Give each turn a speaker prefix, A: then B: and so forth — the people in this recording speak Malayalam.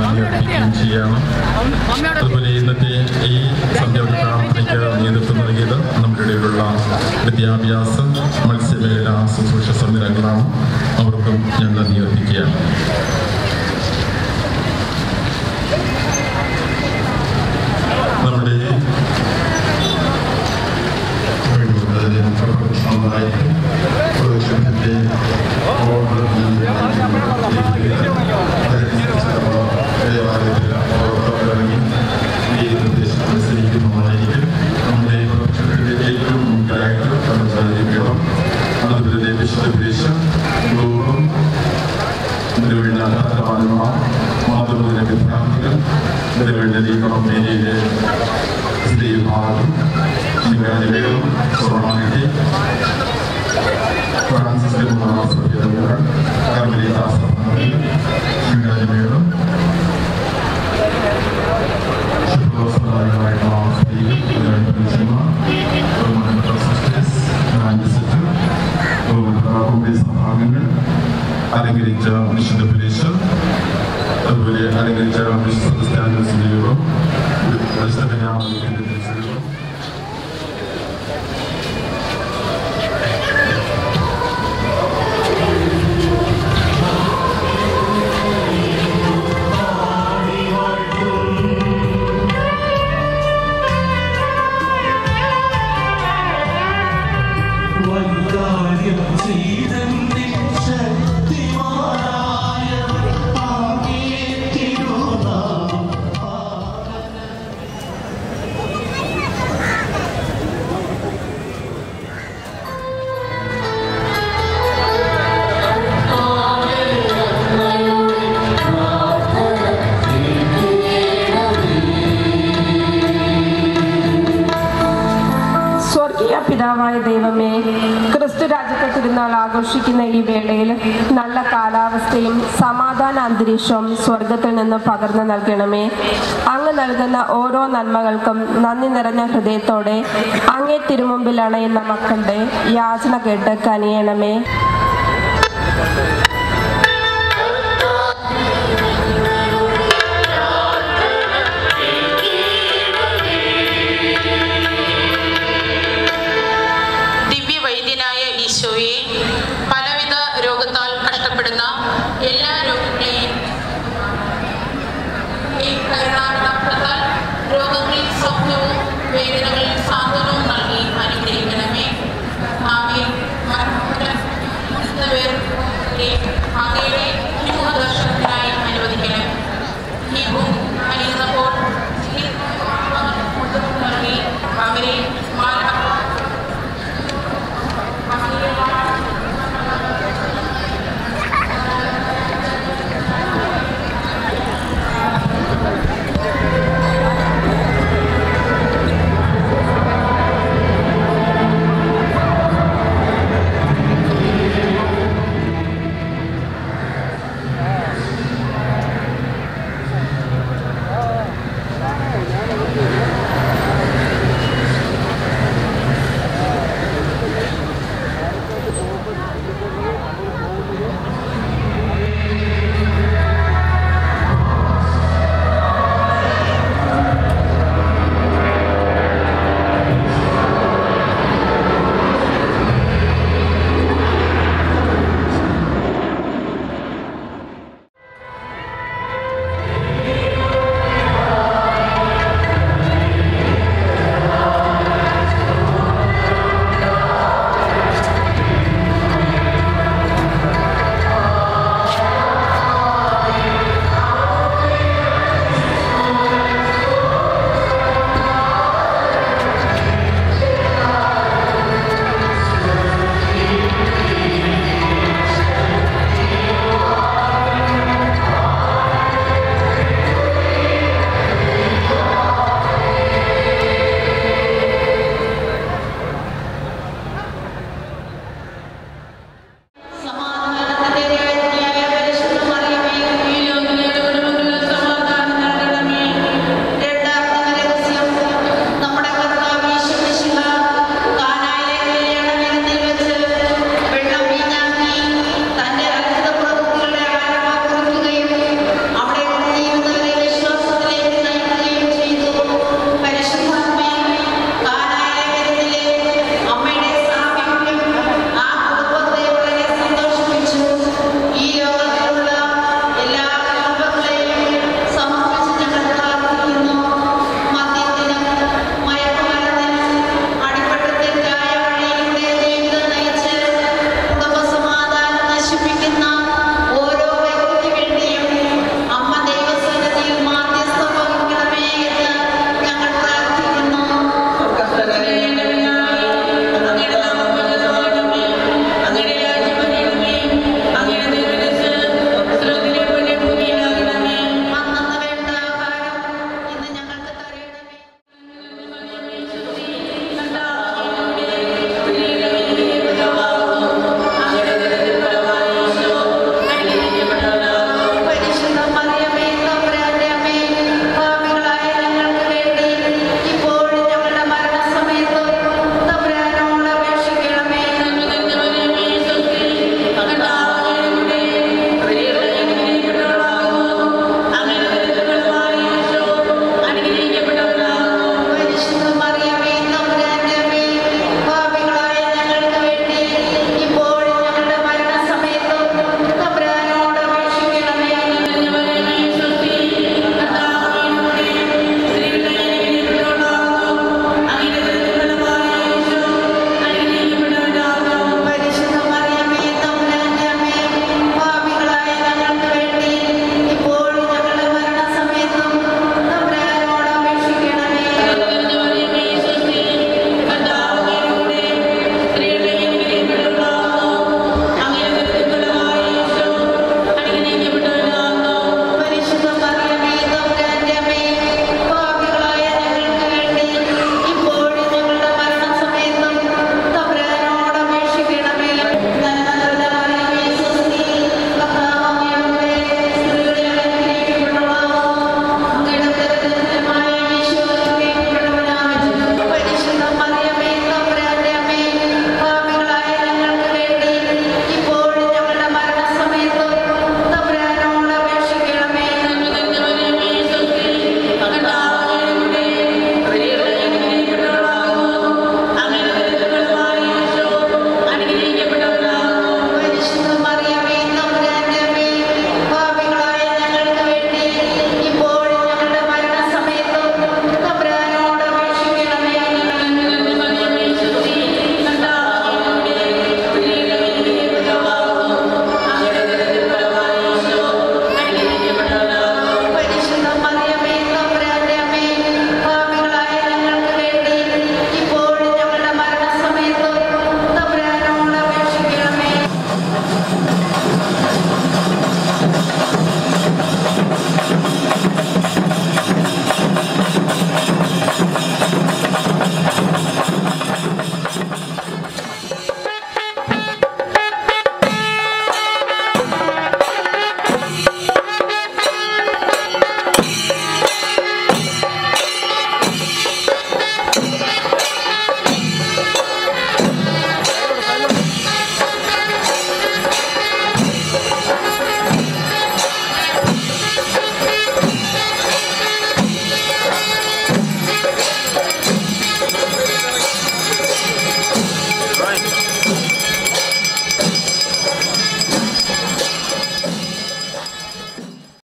A: നന്ദി അറിയിക്കുകയും ചെയ്യണം. അതുപോലെ ഇന്നത്തെ ഈ സന്ധ്യയുടെ പ്രാർത്ഥനയ്ക്ക് നേതൃത്വം നൽകിയത്? നമ്മുടെ ഇടയിലുള്ള വിദ്യാഭ്യാസ മത്സ്യമേഖല ശുശ്രൂഷ സംവിധാനങ്ങളാണ് അവർക്കും ഞാൻ നന്ദി അർപ്പിക്കുകയാണ് Sri Bharat Sivadev Soramati Fransız ve Bulgaristan Sofya'da Karmelita Aslanları günaydınlıyorum. Şükürler sanayına ayırmamız değil, öğrencimizime Romanın prosestes, mühendisidir. Romanın kombi sahamını Alegrinca Nişinde Bileşi Böyle Alegrinca Nişinde Bileşi 마음을 들으세요.
B: 완전히 지든
C: 빛에 പിതാവായ ദൈവമേ ക്രിസ്തു രാജ്യത്തെ തിരുനാൾ ആഘോഷിക്കുന്ന ഈ വേളയിൽ നല്ല കാലാവസ്ഥയും സമാധാന അന്തരീക്ഷവും സ്വർഗത്തിൽ നിന്ന് പകർന്നു നൽകണമേ. അങ്ങ് നൽകുന്ന ഓരോ നന്മകൾക്കും നന്ദി നിറഞ്ഞ ഹൃദയത്തോടെ അങ്ങേ തിരുമുമ്പിൽ അണയുന്ന മക്കളുടെ യാചന കേട്ട് കനിയണമേ.